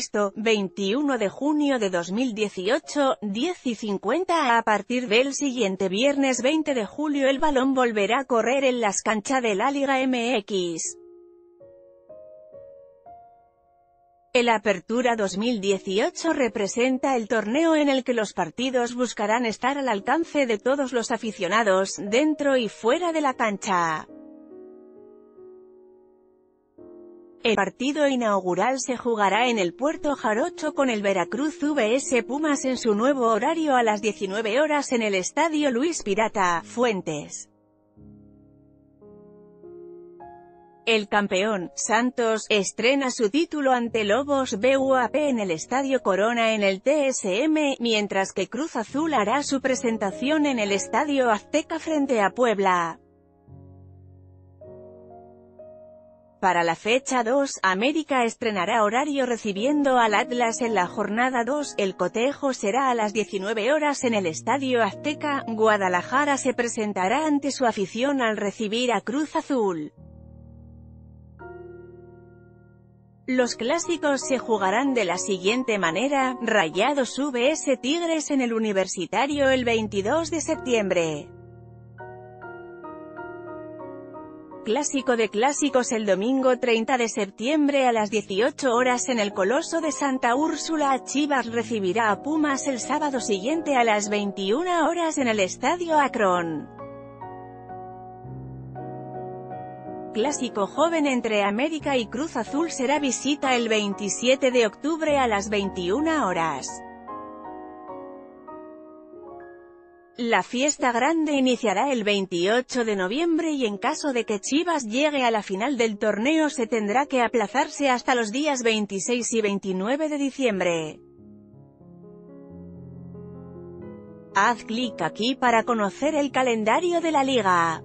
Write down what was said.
baloncesto, 21 de junio de 2018, 10 y 50 A partir del siguiente viernes 20 de julio el balón volverá a correr en las canchas de la Liga MX. El Apertura 2018 representa el torneo en el que los partidos buscarán estar al alcance de todos los aficionados, dentro y fuera de la cancha. El partido inaugural se jugará en el Puerto Jarocho con el Veracruz VS Pumas en su nuevo horario a las 19 horas en el Estadio Luis Pirata, Fuentes. El campeón, Santos, estrena su título ante Lobos BUAP en el Estadio Corona en el TSM, mientras que Cruz Azul hará su presentación en el Estadio Azteca frente a Puebla. Para la fecha 2, América estrenará horario recibiendo al Atlas en la jornada 2, el cotejo será a las 19 horas en el Estadio Azteca, Guadalajara se presentará ante su afición al recibir a Cruz Azul. Los clásicos se jugarán de la siguiente manera, Rayados vs Tigres en el Universitario el 22 de septiembre. Clásico de clásicos el domingo 30 de septiembre a las 18 horas en el Coloso de Santa Úrsula Chivas recibirá a Pumas el sábado siguiente a las 21 horas en el Estadio Akron. clásico joven entre América y Cruz Azul será visita el 27 de octubre a las 21 horas. La fiesta grande iniciará el 28 de noviembre y en caso de que Chivas llegue a la final del torneo se tendrá que aplazarse hasta los días 26 y 29 de diciembre. Haz clic aquí para conocer el calendario de la liga.